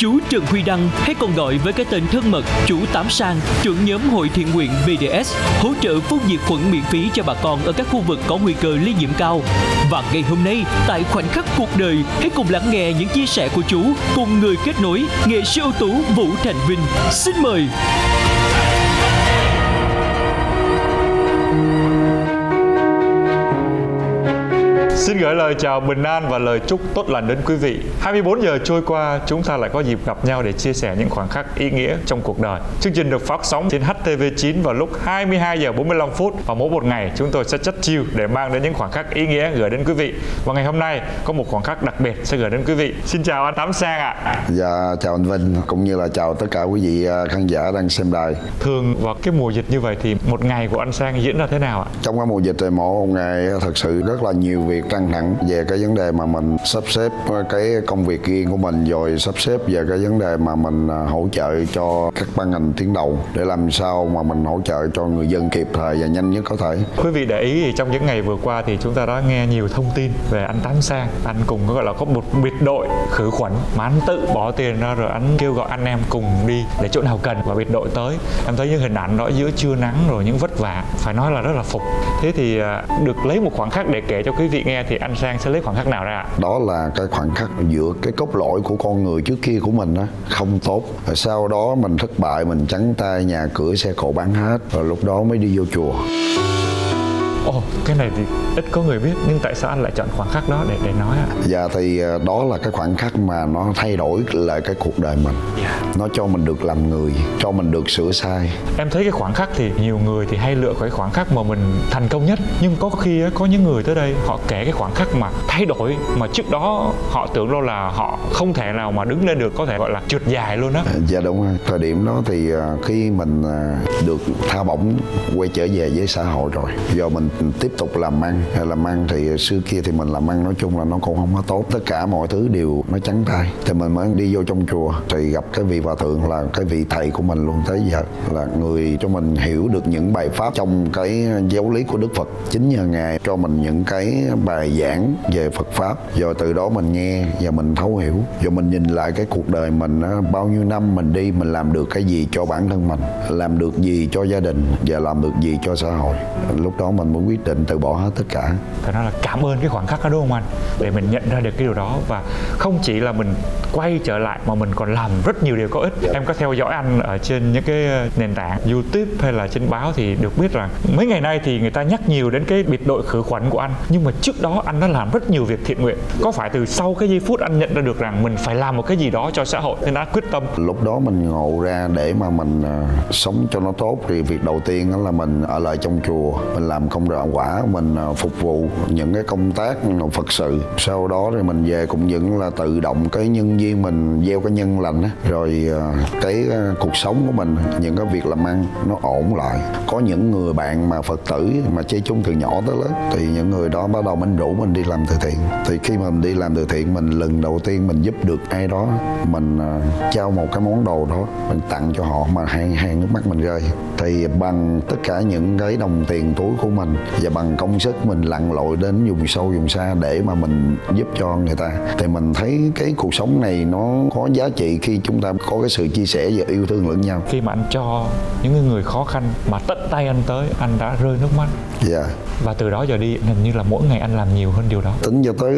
chú Trần Huy Đăng hay còn gọi với cái tên thân mật chú Tám Sang, trưởng nhóm hội thiện nguyện BDS, hỗ trợ phun diệt khuẩn miễn phí cho bà con ở các khu vực có nguy cơ lây nhiễm cao. Và ngày hôm nay, tại khoảnh khắc cuộc đời, hãy cùng lắng nghe những chia sẻ của chú cùng người kết nối nghệ sĩ ưu tú Vũ Thành Vinh. Xin mời. Xin gửi lời chào bình an và lời chúc tốt lành đến quý vị. 24 giờ trôi qua, chúng ta lại có dịp gặp nhau để chia sẻ những khoảnh khắc ý nghĩa trong cuộc đời. Chương trình được phát sóng trên HTV9 vào lúc 22 giờ 45 phút và mỗi một ngày chúng tôi sẽ chất chiêu để mang đến những khoảnh khắc ý nghĩa gửi đến quý vị. Và ngày hôm nay có một khoảnh khắc đặc biệt sẽ gửi đến quý vị. Xin chào anh Tám Sang ạ. Dạ chào anh Vinh cũng như là chào tất cả quý vị à, khán giả đang xem đài. Thường vào cái mùa dịch như vậy thì một ngày của anh Sang diễn ra thế nào ạ? Trong cái mùa dịch này mỗi một ngày thật sự rất là nhiều việc căng thẳng về cái vấn đề mà mình sắp xếp ờ, cái công việc riêng của mình, rồi sắp xếp về cái vấn đề mà mình ờ, hỗ trợ cho các ban ngành tiến đầu để làm sao mà mình hỗ trợ cho người dân kịp thời và nhanh nhất có thể. Quý vị để ý thì trong những ngày vừa qua thì chúng ta đã nghe nhiều thông tin về anh Tám Sang. Anh cùng gọi là có một biệt đội khử khuẩn mà anh tự, bỏ tiền ra rồi anh kêu gọi anh em cùng đi để chỗ nào cần và biệt đội tới. Em thấy những hình ảnh đó giữa trưa nắng rồi những vất vả, phải nói là rất là phục. Thế thì ờ, được lấy một khoảng khắc để kể cho quý vị nghe thì anh Sang sẽ lấy khoảng khắc nào ra ạ? Đó là cái khoảng khắc giữa cái cốt lõi của con người trước kia của mình á không tốt. Rồi sau đó mình thất bại, mình trắng tay nhà cửa xe cộ bán hết. Rồi lúc đó mới đi vô chùa. Ồ, oh, cái này thì ít có người biết nhưng tại sao anh lại chọn khoảnh khắc đó để để nói ạ? Dạ thì à, đó là cái khoảnh khắc mà nó thay đổi lại cái cuộc đời mình. Dạ. Nó cho mình được làm người, cho mình được sửa sai. Em thấy cái khoảnh khắc thì nhiều người thì hay lựa cái khoảnh khắc mà mình thành công nhất nhưng có khi có những người tới đây họ kể cái khoảnh khắc mà thay đổi mà trước đó họ tưởng đâu là họ không thể nào mà đứng lên được có thể gọi là trượt dài luôn á. Dạ đúng rồi. Thời điểm đó thì à, khi mình à, được tha bổng quay trở về với xã hội rồi, do mình tiếp tục làm ăn, hay làm ăn thì xưa kia thì mình làm ăn nói chung là nó cũng không có tốt, tất cả mọi thứ đều nó trắng tay. Thì mình mới đi vô trong chùa, thì gặp cái vị hòa thượng là cái vị thầy của mình luôn. Tới giờ là người cho mình hiểu được những bài pháp trong cái giáo lý của đức phật. Chính nhờ ngài cho mình những cái bài giảng về phật pháp. Rồi từ đó mình nghe và mình thấu hiểu. Rồi mình nhìn lại cái cuộc đời mình bao nhiêu năm mình đi, mình làm được cái gì cho bản thân mình, làm được gì cho gia đình và làm được gì cho xã hội. Lúc đó mình mới quyết định từ bỏ hết tất cả. Phải nói là cảm ơn cái khoảnh khắc đó đúng không anh? Để mình nhận ra được cái điều đó và không chỉ là mình quay trở lại mà mình còn làm rất nhiều điều có ích. Em có theo dõi anh ở trên những cái nền tảng youtube hay là trên báo thì được biết rằng mấy ngày nay thì người ta nhắc nhiều đến cái biệt đội khử khuẩn của anh. Nhưng mà trước đó anh đã làm rất nhiều việc thiện nguyện. Có phải từ sau cái giây phút anh nhận ra được rằng mình phải làm một cái gì đó cho xã hội nên đã quyết tâm? Lúc đó mình ngộ ra để mà mình uh, sống cho nó tốt thì việc đầu tiên đó là mình ở lại trong chùa mình làm công rõ quả mình à, phục vụ những cái công tác phật sự. Sau đó thì mình về cũng vẫn là tự động cái nhân viên mình gieo cái nhân lành rồi à, cái à, cuộc sống của mình, những cái việc làm ăn nó ổn lại. Có những người bạn mà phật tử mà chơi chung từ nhỏ tới lớn, thì những người đó bắt đầu mình rủ mình đi làm từ thiện. Thì khi mà mình đi làm từ thiện, mình lần đầu tiên mình giúp được ai đó, mình trao một cái món đồ đó, mình tặng cho họ mà hàng hàng nước mắt mình rơi. Thì bằng tất cả những cái đồng tiền túi của mình và bằng công sức mình lặn lội đến vùng sâu vùng xa để mà mình giúp cho người ta. Thì mình thấy cái cuộc sống này nó có giá trị khi chúng ta có cái sự chia sẻ và yêu thương lẫn nhau. Khi mà anh cho những người khó khăn mà tận tay anh tới anh đã rơi nước mắt. Dạ. Yeah. và từ đó giờ đi hình như là mỗi ngày anh làm nhiều hơn điều đó. Tính cho tới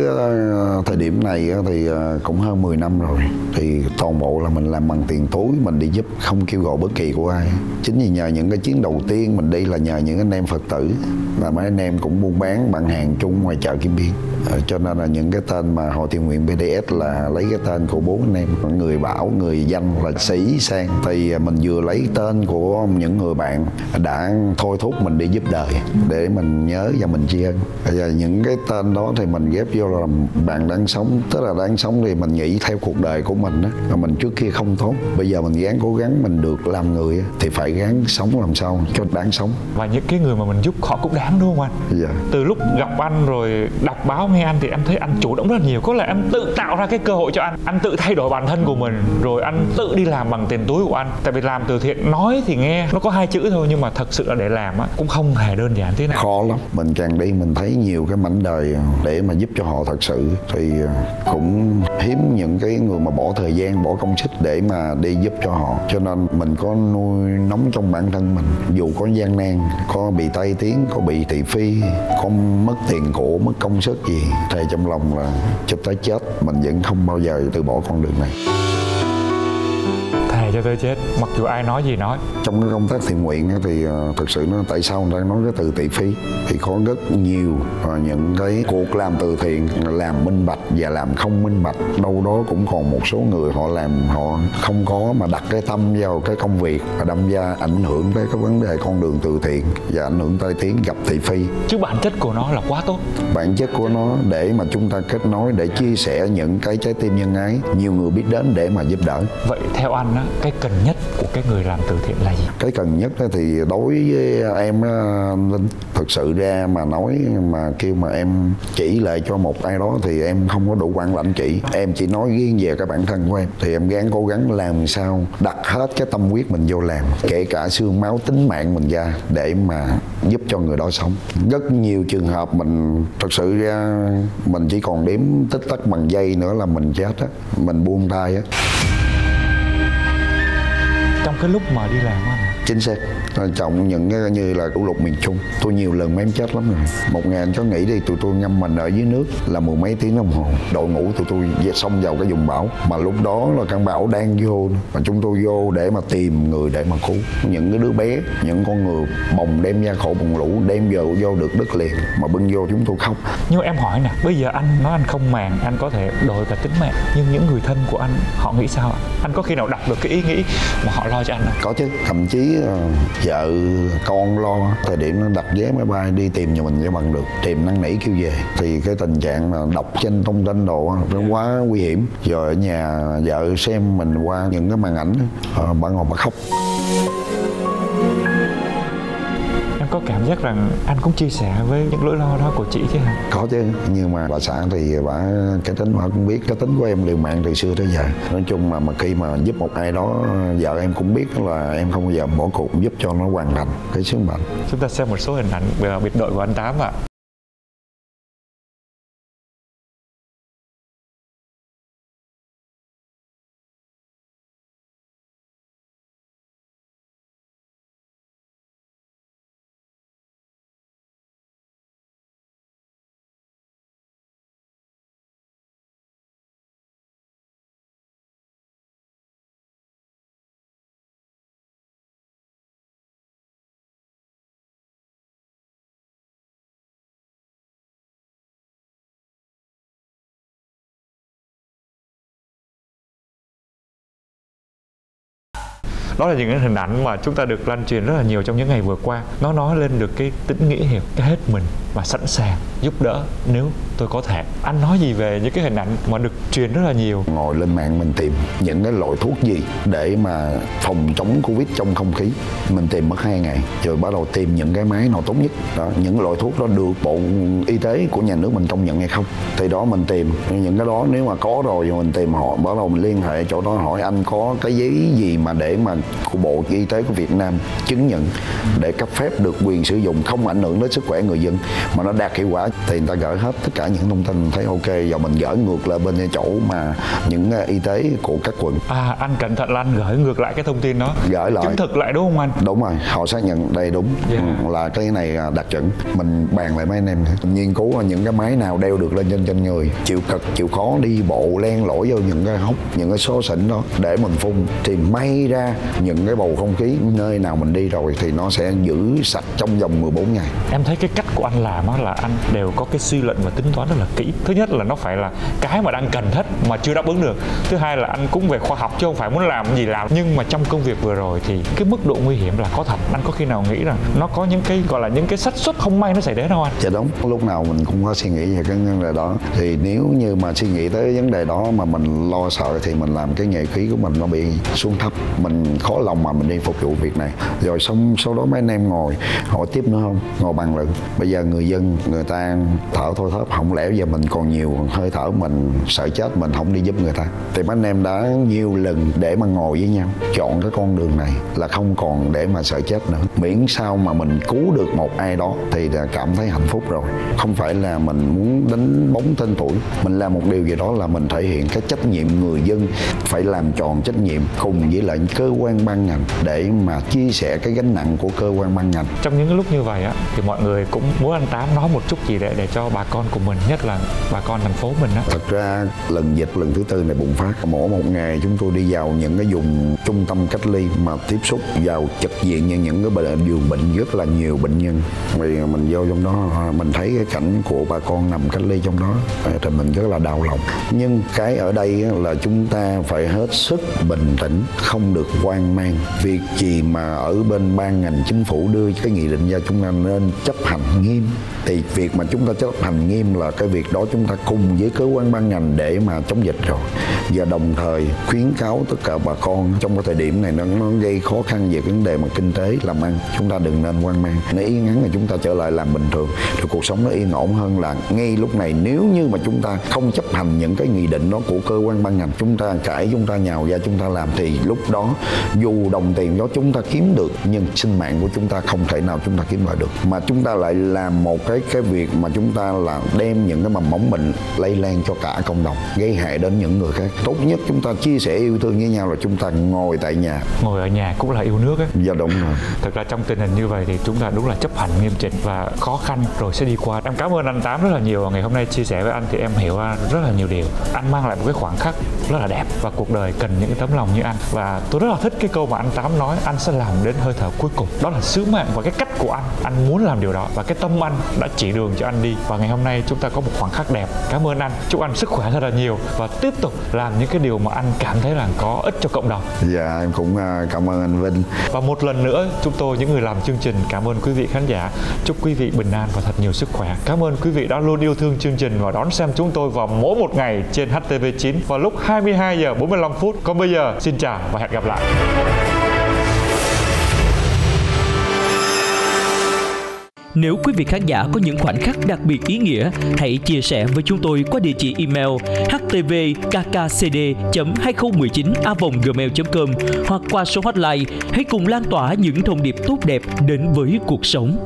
uh, thời điểm này thì uh, cũng hơn 10 năm rồi. Thì toàn bộ là mình làm bằng tiền túi mình đi giúp không kêu gọi bất kỳ của ai. Chính vì nhờ những cái chuyến đầu tiên mình đi là nhờ những anh em phật tử và mấy anh em cũng buôn bán bạn hàng chung ngoài chợ Kim Biên à, cho nên là những cái tên mà hội thiện nguyện BDS là lấy cái tên của bốn anh em người bảo người danh là sĩ sang. Thì mình vừa lấy tên của những người bạn đã thôi thúc mình đi giúp đời để mình nhớ và mình tri ân. Và những cái tên đó thì mình ghép vô là bạn đang sống tức là đang sống thì mình nghĩ theo cuộc đời của mình á mà mình trước kia không tốt. Bây giờ mình gắng cố gắng mình được làm người thì phải gắng sống làm sao cho đáng sống. Và những cái người mà mình giúp họ cũng đáng đúng không anh? Dạ. Từ lúc gặp anh rồi đọc báo nghe anh thì em thấy anh chủ động rất là nhiều. Có lẽ em tự tạo ra cái cơ hội cho anh. Anh tự thay đổi bản thân của mình, rồi anh tự đi làm bằng tiền túi của anh. Tại vì làm từ thiện, nói thì nghe, nó có hai chữ thôi, nhưng mà thật sự là để làm á, cũng không hề đơn giản thế nào. Khó lắm. Mình càng đi, mình thấy nhiều cái mảnh đời để mà giúp cho họ thật sự. Thì ờ, cũng hiếm những cái người mà bỏ thời gian, bỏ công sức để mà đi giúp cho họ. Cho nên mình có nuôi, nóng trong bản thân mình. Dù có gian nan, có bị tai tiếng, có bị thị phi, có mất tiền của mất công sức gì thề trong lòng là cho tới chết, mình vẫn không bao giờ từ bỏ con đường này cho tới chết. Mặc dù ai nói gì nói. Trong cái công tác thiện nguyện thì ờ, thực sự nó tại sao người ta nói cái từ tỷ phí? Thì có rất nhiều ờ, những cái cuộc làm từ thiện làm minh bạch và làm không minh bạch. Đâu đó cũng còn một số người họ làm họ không có mà đặt cái tâm vào cái công việc và đâm ra ảnh hưởng tới cái vấn đề con đường từ thiện và ảnh hưởng tới tiếng gặp thị phi chứ bản chất của nó là quá tốt. Bản chất của nó để mà chúng ta kết nối để chia sẻ những cái trái tim nhân ái nhiều người biết đến để mà giúp đỡ. Vậy theo anh á cái cần nhất của cái người làm từ thiện là gì? Cái cần nhất thì đối với em thực sự ra mà nói mà kêu mà em chỉ lại cho một ai đó thì em không có đủ bản lãnh chỉ. Em chỉ nói riêng về cái bản thân của em. Thì em gắng cố gắng làm sao đặt hết cái tâm huyết mình vô làm. Kể cả xương máu tính mạng mình ra để mà giúp cho người đó sống. Rất nhiều trường hợp mình thật sự ra, mình chỉ còn đếm tích tắc bằng dây nữa là mình chết á. Mình buông tay á trong cái lúc mà đi làm á anh chính xác. Trọng những cái như là lũ lụt miền Trung. Tôi nhiều lần mém chết lắm rồi. Một ngày anh có nghĩ đi tụi tôi ngâm mình ở dưới nước là mười mấy tiếng đồng hồ. Đội ngũ tụi tôi về xông vào cái vùng bão. Mà lúc đó là căn bão đang vô mà chúng tôi vô để mà tìm người để mà cứu. Những cái đứa bé những con người bồng đem ra khỏi vùng lũ đem vô vô được đất liền. Mà bưng vô chúng tôi khóc. Nhưng mà em hỏi nè bây giờ anh nói anh không màng anh có thể đổi cả tính mạng. Nhưng những người thân của anh họ nghĩ sao ạ? Anh có khi nào đọc được cái ý nghĩ mà họ lo cho anh không? Có chứ. Thậm chí ờ, vợ con lo thời điểm nó đặt vé máy bay đi tìm nhà mình cho bằng được tìm năn nỉ kêu về. Thì cái tình trạng là đọc trên thông tin đồ nó quá nguy hiểm. Rồi ở nhà vợ xem mình qua những cái màn ảnh ờ, bà ngồi bà khóc có cảm giác rằng anh cũng chia sẻ với những nỗi lo đó của chị chứ hả? Có chứ nhưng mà bà xã thì bà cái tính bà cũng biết cái tính của em liều mạng từ xưa tới giờ. Nói chung là mà khi mà giúp một ai đó vợ em cũng biết là em không bao giờ bỏ cuộc giúp cho nó hoàn thành cái sứ mệnh. Chúng ta xem một số hình ảnh ờ, biệt đội của anh tám ạ đó là những cái hình ảnh mà chúng ta được lan truyền rất là nhiều trong những ngày vừa qua. Nó nói lên được cái tính nghĩa hiệp cái hết mình và sẵn sàng giúp đỡ nếu tôi có thể, anh nói gì về những cái hình ảnh mà được truyền rất là nhiều? Ngồi lên mạng mình tìm những cái loại thuốc gì để mà phòng chống covid trong không khí. Mình tìm mất hai ngày, rồi bắt đầu tìm những cái máy nào tốt nhất. Đó, những loại thuốc đó được bộ y tế của nhà nước mình công nhận hay không. Thì đó mình tìm. Những cái đó nếu mà có rồi thì mình tìm họ. Bắt đầu mình liên hệ chỗ đó hỏi anh có cái giấy gì mà để mà của bộ y tế của Việt Nam chứng nhận để cấp phép được quyền sử dụng không ảnh hưởng đến sức khỏe người dân, mà nó đạt hiệu quả thì người ta gửi hết tất cả những thông tin thấy ok và mình gửi ngược lại bên chỗ mà những uh, y tế của các quận. À anh cẩn thận là anh gửi ngược lại cái thông tin đó. Gửi lại. Chứng thực lại đúng không anh? Đúng rồi họ xác nhận đây đúng. Dạ. ừ, là cái này à, đạt chuẩn. Mình bàn lại mấy anh em. Nghiên cứu những cái máy nào đeo được lên trên trên người chịu cực chịu khó đi bộ len lỏi vô những cái hốc những cái số xịn đó để mình phun. Thì may ra những cái bầu không khí nơi nào mình đi rồi thì nó sẽ giữ sạch trong vòng 14 ngày. Em thấy cái cách của anh làm là anh đều đều có cái suy luận và tính toán rất là kỹ. Thứ nhất là nó phải là cái mà đang cần hết mà chưa đáp ứng được. Thứ hai là anh cũng về khoa học chứ không phải muốn làm gì làm. Nhưng mà trong công việc vừa rồi thì cái mức độ nguy hiểm là có thật. Anh có khi nào nghĩ rằng nó có những cái, gọi là những cái xác suất không may nó xảy đến không anh? Dạ đúng. Lúc nào mình cũng có suy nghĩ về cái vấn đề đó. Thì nếu như mà suy nghĩ tới vấn đề đó mà mình lo sợ thì mình làm cái nghề khí của mình nó bị xuống thấp. Mình khó lòng mà mình đi phục vụ việc này. Rồi xong sau đó mấy anh em ngồi, hỏi tiếp nữa không? Ngồi bằng luận bây giờ người dân, người ta thở thôi thóp không lẽ giờ mình còn nhiều hơi thở, mình sợ chết, mình không đi giúp người ta. Thì mấy anh em đã nhiều lần để mà ngồi với nhau, chọn cái con đường này là không còn để mà sợ chết nữa. Miễn sao mà mình cứu được một ai đó thì là cảm thấy hạnh phúc rồi. Không phải là mình muốn đánh bóng tên tuổi. Mình làm một điều gì đó là mình thể hiện cái trách nhiệm người dân, phải làm tròn trách nhiệm cùng với lại cơ quan ban ngành để mà chia sẻ cái gánh nặng của cơ quan ban ngành. Trong những lúc như vậy á, thì mọi người cũng muốn anh tám nói một chút gì để để cho bà con của mình nhất là bà con thành phố mình á. Thật ra lần dịch lần thứ tư này bùng phát. Mỗi một ngày chúng tôi đi vào những cái vùng trung tâm cách ly mà tiếp xúc vào trực diện như những cái bệnh giường bệnh rất là nhiều bệnh nhân. Vì mình vô trong đó à, mình thấy cái cảnh của bà con nằm cách ly trong đó à, thì mình rất là đau lòng. Nhưng cái ở đây là chúng ta phải hết sức bình tĩnh, không được hoang mang. Việc gì mà ở bên ban ngành chính phủ đưa cái nghị định ra, chúng ta nên chấp hành nghiêm thì việc mà chúng ta chấp hành nghiêm là cái việc đó chúng ta cùng với cơ quan ban ngành để mà chống dịch rồi và đồng thời khuyến cáo tất cả bà con trong cái thời điểm này nó, nó gây khó khăn về vấn đề mà kinh tế làm ăn chúng ta đừng nên hoang mang nó yên ngắn là chúng ta trở lại làm bình thường thì cuộc sống nó yên ổn hơn là ngay lúc này nếu như mà chúng ta không chấp hành những cái nghị định đó của cơ quan ban ngành chúng ta cãi chúng ta nhào ra chúng ta làm thì lúc đó dù đồng tiền đó chúng ta kiếm được nhưng sinh mạng của chúng ta không thể nào chúng ta kiếm lại được mà chúng ta lại làm một cái cái việc mà chúng ta là đem những cái mầm móng bệnh lây lan cho cả cộng đồng gây hại đến những người khác. Tốt nhất chúng ta chia sẻ yêu thương với nhau là chúng ta ngồi tại nhà. Ngồi ở nhà cũng là yêu nước ấy dạ đúng rồi. Thực ra trong tình hình như vậy thì chúng ta đúng là chấp hành nghiêm chỉnh và khó khăn rồi sẽ đi qua. Em cảm ơn anh tám rất là nhiều ngày hôm nay chia sẻ với anh thì em hiểu rất là nhiều điều. Anh mang lại một cái khoảnh khắc rất là đẹp và cuộc đời cần những cái tấm lòng như anh. Và tôi rất là thích cái câu mà anh tám nói anh sẽ làm đến hơi thở cuối cùng. Đó là sứ mạng và cái cách của anh. Anh muốn làm điều đó và cái tâm anh đã chỉ đường cho anh đi. Và ngày hôm nay chúng ta có một khoảnh khắc đẹp. Cảm ơn anh. Chúc anh sức khỏe thật là nhiều. Và tiếp tục làm những cái điều mà anh cảm thấy là có ích cho cộng đồng. Dạ em cũng à, cảm ơn anh Vinh. Và một lần nữa chúng tôi những người làm chương trình cảm ơn quý vị khán giả. Chúc quý vị bình an và thật nhiều sức khỏe. Cảm ơn quý vị đã luôn yêu thương chương trình và đón xem chúng tôi vào mỗi một ngày trên HTV9 vào lúc 22 giờ 45 phút. Còn bây giờ xin chào và hẹn gặp lại Nếu quý vị khán giả có những khoảnh khắc đặc biệt ý nghĩa, hãy chia sẻ với chúng tôi qua địa chỉ email htvkkcd.2019a.gmail.com hoặc qua số hotline. Hãy cùng lan tỏa những thông điệp tốt đẹp đến với cuộc sống.